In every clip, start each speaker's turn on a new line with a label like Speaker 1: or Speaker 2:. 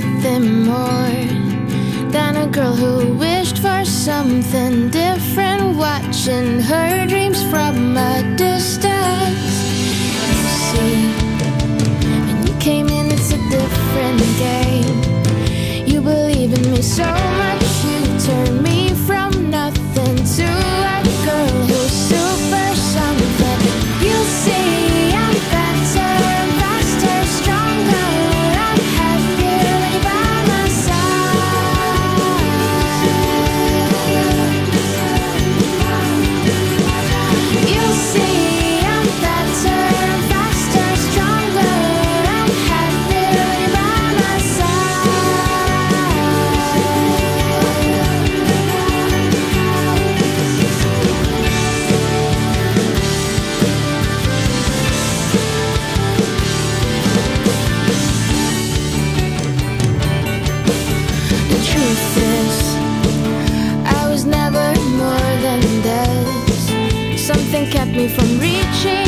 Speaker 1: nothing more than a girl who wished for something different, watching her dreams from a distance. You see, when you came in, it's a different game. You believe in me so much. Nothing kept me from reaching.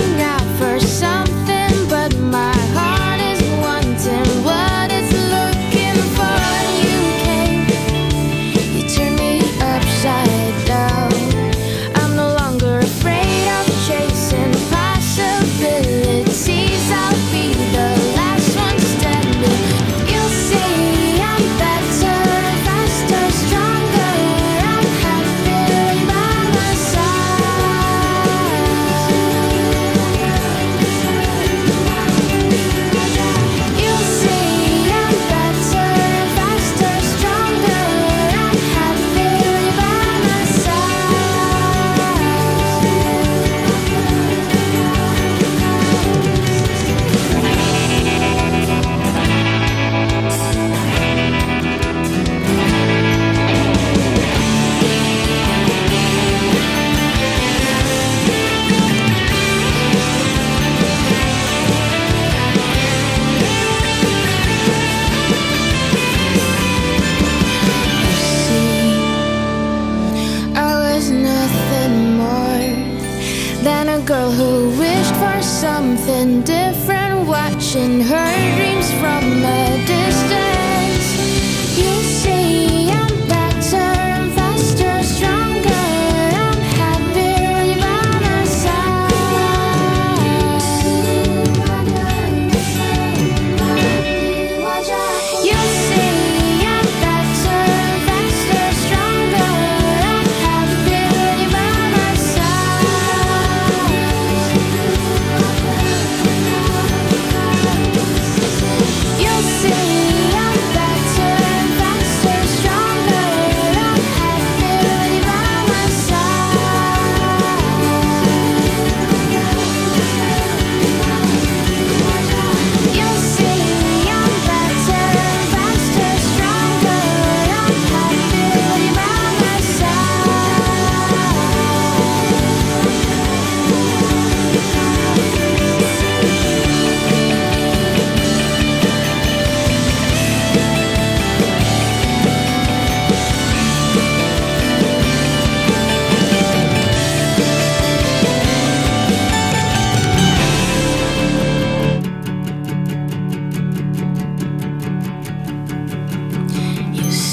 Speaker 1: girl who wished for something different, watching her dreams from a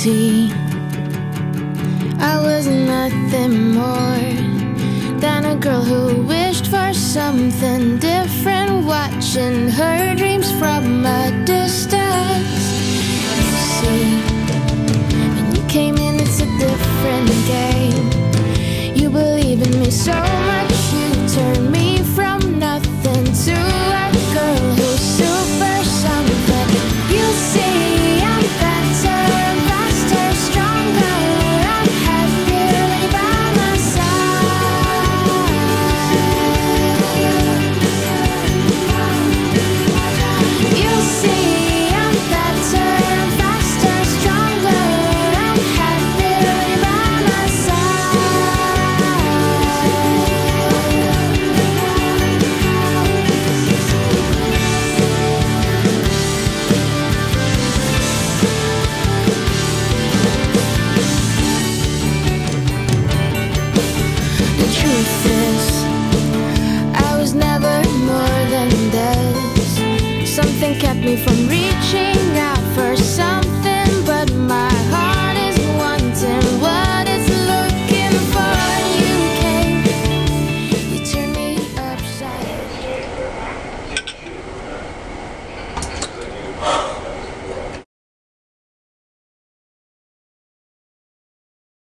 Speaker 1: see. I was nothing more than a girl who wished for something different Watching her dreams from a distance. You see, when you came in it's a different game. You believe in me so kept me from reaching out for something but my heart